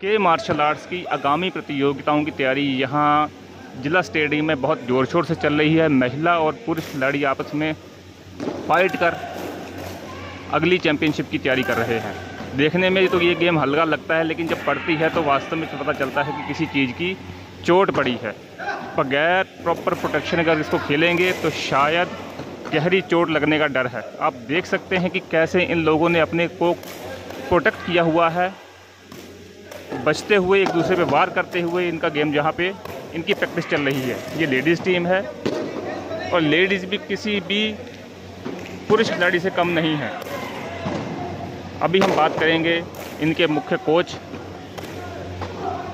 के martial arts की आगामी प्रतियोगिताओं की तैयारी यहाँ जिला स्टेडियम में बहुत ज़ोर शोर से चल रही है। महिला और पुरुष खिलाड़ी आपस में फाइट कर अगली चैंपियनशिप की तैयारी कर रहे हैं। देखने में तो ये गेम हल्का लगता है, लेकिन जब पड़ती है तो वास्तव में तो पता चलता है कि किसी चीज़ की चोट पड़ी है। बगैर प्रॉपर प्रोटेक्शन अगर इसको खेलेंगे तो शायद गहरी चोट लगने का डर है। आप देख सकते हैं कि कैसे इन लोगों ने अपने को प्रोटेक्ट किया हुआ है। बचते हुए एक दूसरे पे वार करते हुए इनका गेम जहाँ पे इनकी प्रैक्टिस चल रही है। ये लेडीज़ टीम है और लेडीज़ भी किसी भी पुरुष खिलाड़ी से कम नहीं है। अभी हम बात करेंगे इनके मुख्य कोच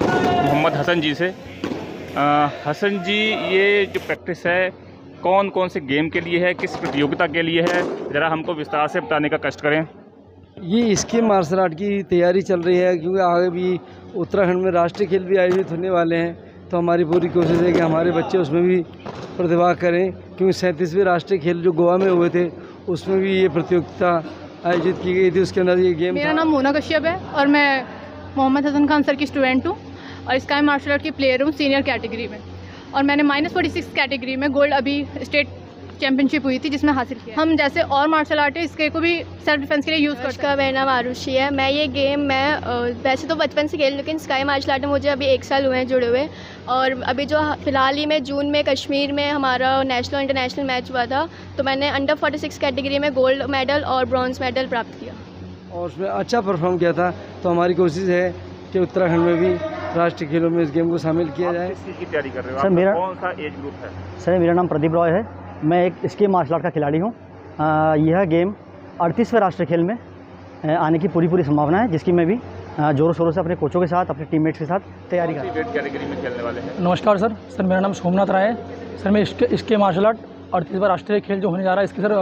मोहम्मद हसन जी से। आ, हसन जी ये जो प्रैक्टिस है कौन कौन से गेम के लिए है किस प्रतियोगिता के लिए है ज़रा हमको विस्तार से बताने का कष्ट करें। ये इसके मार्शल आर्ट की तैयारी चल रही है क्योंकि आगे भी उत्तराखंड में राष्ट्रीय खेल भी आयोजित होने वाले हैं तो हमारी पूरी कोशिश है कि हमारे बच्चे उसमें भी प्रतिभा करें क्योंकि सैंतीसवें राष्ट्रीय खेल जो गोवा में हुए थे उसमें भी ये प्रतियोगिता आयोजित की गई थी उसके अंदर ये गेम मेरा नाम मोना कश्यप है और मैं मोहम्मद हसन खान सर की स्टूडेंट हूँ और स्काई मार्शल आर्ट की प्लेयर हूँ सीनियर कैटेगरी में। और मैंने माइनस फोर्टी सिक्स कैटेगरी में गोल्ड अभी स्टेट चैंपियनशिप हुई थी जिसमें हासिल किया। हम जैसे और मार्शल आर्ट है इसके को भी सेल्फ डिफेंस के लिए यूज़ करते उसका मेरा नाम आरुषि है। मैं ये गेम मैं वैसे तो बचपन से खेल लेकिन स्काई मार्शल आर्ट में मुझे अभी एक साल हुए हैं जुड़े हुए। और अभी जो फ़िलहाल ही में जून में कश्मीर में हमारा नेशनल इंटरनेशनल मैच हुआ था तो मैंने अंडर 46 कैटेगरी में गोल्ड मेडल और ब्रॉन्ज मेडल प्राप्त किया। और उसमें अच्छा परफॉर्म किया था। तो हमारी कोशिश है कि उत्तराखंड में भी राष्ट्रीय खेलों में इस गेम को शामिल किया जाए। की तैयारी कर रहे हो? सर, मेरा- कौन सा एज ग्रुप है? सर मेरा नाम प्रदीप रॉय है। मैं एक स्की मार्शल आर्ट का खिलाड़ी हूँ। यह गेम अड़तीसवें राष्ट्रीय खेल में आने की पूरी पूरी संभावना है जिसकी मैं भी जोरों शोरों से अपने कोचों के साथ अपने टीममेट्स के साथ तैयारी कर कैटेगरी में खेलने वाले हैं? नमस्कार सर सर मेरा नाम सोमनाथ राय है। सर मैं इसके इसके मार्शल आर्ट अड़तीसवा राष्ट्रीय खेल जो होने जा रहा है इसकी सर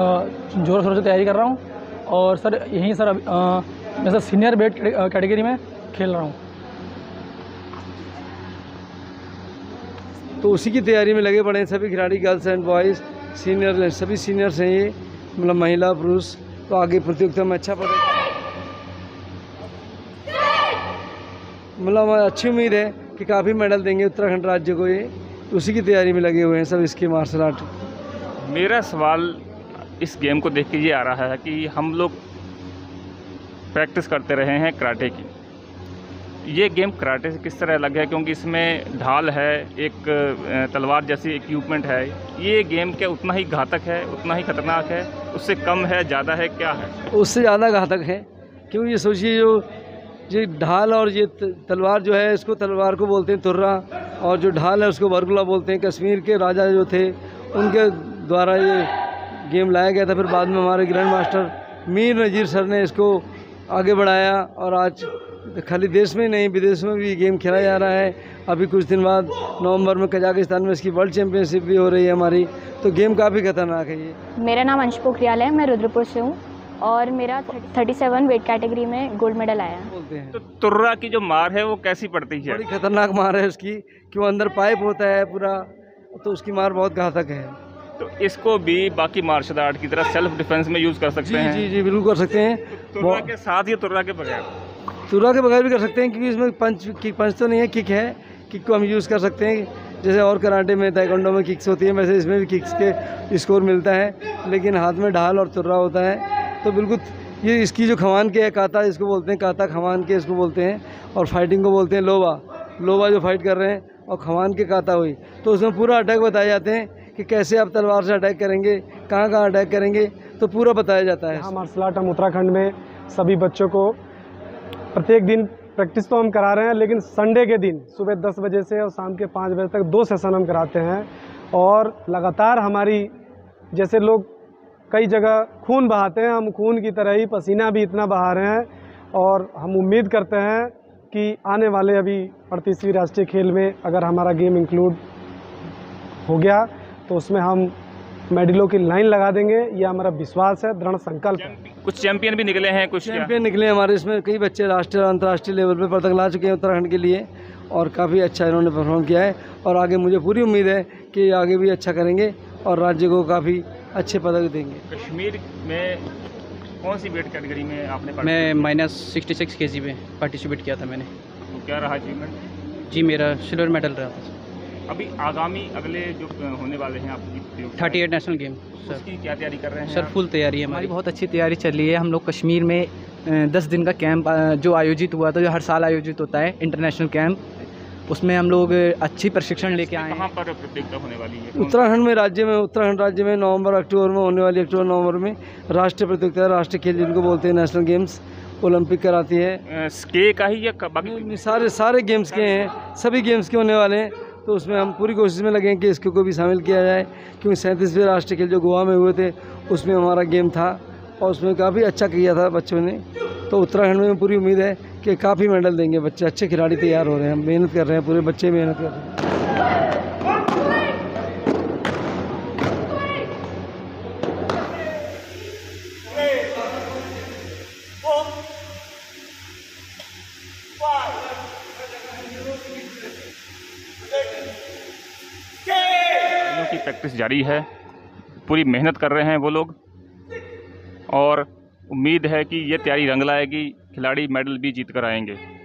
जोरों शोरों से तैयारी कर रहा हूँ। और सर यहीं सर मैं सर सीनियर बेट कैटेगरी में खेल रहा हूँ। तो उसी की तैयारी में लगे पड़े हैं सभी खिलाड़ी गर्ल्स एंड बॉयज़ सीनियर सभी सीनियर्स हैं ये मतलब महिला, पुरुष तो आगे प्रतियोगिता में अच्छा पड़े मतलब अच्छी उम्मीद है कि काफ़ी मेडल देंगे उत्तराखंड राज्य को ये। उसी की तैयारी में लगे हुए हैं सब इसके मार्शल आर्ट मेरा सवाल इस गेम को देख के ये आ रहा है कि हम लोग प्रैक्टिस करते रहे हैं कराटे की। ये गेम कराटे से किस तरह अलग है? क्योंकि इसमें ढाल है, एक तलवार जैसी इक्विपमेंट है। ये गेम क्या उतना ही घातक है, उतना ही खतरनाक है? उससे कम है, ज़्यादा है, क्या है? उससे ज़्यादा घातक है। क्योंकि ये सोचिए, जो, ये ढाल और ये तलवार जो है, इसको तलवार को बोलते हैं तुर्रा, और जो ढाल है, उसको बरगुला बोलते हैं। कश्मीर के राजा जो थे, उनके द्वारा ये गेम लाया गया था। फिर बाद में हमारे grand master Mir Nazir sir ने इसको आगे बढ़ाया, और आज खाली देश में ही नहीं विदेश में भी ये गेम खेला जा रहा है। अभी कुछ दिन बाद नवंबर में कजाकिस्तान में इसकी वर्ल्ड चैंपियनशिप भी हो रही है हमारी। तो गेम काफ़ी खतरनाक है ये। मेरा नाम अंश पोखरियाल है मैं रुद्रपुर से हूँ और मेरा थर्टी सेवन वेट कैटेगरी में गोल्ड मेडल आया। है बोलते हैं? तो तुर्रा की जो मार है वो कैसी पड़ती है? बड़ी खतरनाक मार है उसकी। कि वो अंदर पाइप होता है पूरा तो उसकी मार बहुत घातक है। तो इसको भी बाकी मार्शल आर्ट की तरह सेल्फ डिफेंस में यूज़ कर सकते जी हैं। जी जी बिल्कुल कर सकते हैं। तुर्रा के साथ या तुर्रा के बगैर? तुरा के बगैर भी कर सकते हैं, क्योंकि इसमें पंच किक पंच तो नहीं है, किक है, किक को हम यूज़ कर सकते हैं। जैसे और कराटे में, ताइक्वांडो में किक्स होती है, वैसे इसमें भी किक्स के स्कोर मिलता है, लेकिन हाथ में ढाल और तुर्रा होता है। तो बिल्कुल, ये इसकी जो खवान के है, काता इसको बोलते हैं, काता खवान के इसको बोलते हैं, और फाइटिंग को बोलते हैं लोबा लोबा जो फाइट कर रहे हैं, और खवान के काता हुई। तो उसमें पूरा अटैक बताए जाते हैं कि कैसे आप तलवार से अटैक करेंगे कहाँ कहाँ अटैक करेंगे तो पूरा बताया जाता है। मार्शल आर्ट हम उत्तराखंड में सभी बच्चों को प्रत्येक दिन प्रैक्टिस तो हम करा रहे हैं, लेकिन संडे के दिन, सुबह दस बजे से और शाम के पाँच बजे तक दो सेशन हम कराते हैं। और लगातार हमारी, जैसे लोग कई जगह खून बहाते हैं, हम खून की तरह ही पसीना भी इतना बहा रहे हैं और हम उम्मीद करते हैं कि आने वाले अभी अड़तीसवीं राष्ट्रीय खेल में अगर हमारा गेम इंक्लूड हो गया तो उसमें हम मेडलों की लाइन लगा देंगे ये हमारा विश्वास है दृढ़ संकल्प है। कुछ चैंपियन भी निकले हैं कुछ चैंपियन निकले हमारे इसमें कई बच्चे राष्ट्रीय और अंतर्राष्ट्रीय लेवल पर पदक ला चुके हैं उत्तराखंड के लिए और काफ़ी अच्छा इन्होंने परफॉर्म किया है। और आगे मुझे पूरी उम्मीद है कि आगे भी अच्छा करेंगे और राज्य को काफ़ी अच्छे पदक देंगे। कश्मीर में कौन सी वेट कैटेगरी में आपने मैं माइनस सिक्सटी सिक्स के जी में पार्टिसिपेट किया था मैंने। क्या रहा अचीवमेंट जी मेरा सिल्वर मेडल रहा अभी आगामी अगले जो होने वाले हैं आपकी प्रतियोगिता, thirty eight national game sir उसकी क्या तैयारी कर रहे हैं सर फुल तैयारी है हमारी बहुत अच्छी तैयारी चल रही है। हम लोग कश्मीर में दस दिन का कैंप जो आयोजित हुआ था जो हर साल आयोजित होता है इंटरनेशनल कैंप उसमें हम लोग अच्छी प्रशिक्षण लेके आए कहाँ हैं पर प्रतियोगिता होने वाली है? उत्तराखंड में राज्य में उत्तराखंड राज्य में नवंबर अक्टूबर में होने वाली अक्टूबर नवंबर में राष्ट्रीय प्रतियोगिता राष्ट्रीय खेल जिनको बोलते हैं नेशनल गेम्स ओलंपिक कराती है। स्के का ही या बाकी सारे सारे गेम्स के हैं सभी गेम्स के होने वाले हैं। तो उसमें हम पूरी कोशिश में लगे कि इसको को भी शामिल किया जाए। क्योंकि सैंतीसवें राष्ट्रीय खेल जो गोवा में हुए थे, उसमें हमारा गेम था और उसमें काफ़ी अच्छा किया था बच्चों ने। तो उत्तराखंड में पूरी उम्मीद है कि काफ़ी मेडल देंगे बच्चे, अच्छे खिलाड़ी तैयार हो रहे हैं मेहनत कर रहे हैं, पूरे बच्चे मेहनत कर रहे हैं। की प्रैक्टिस जारी है। पूरी मेहनत कर रहे हैं वो लोग। और उम्मीद है कि ये तैयारी रंग लाएगी। खिलाड़ी मेडल भी जीत कर आएँगे।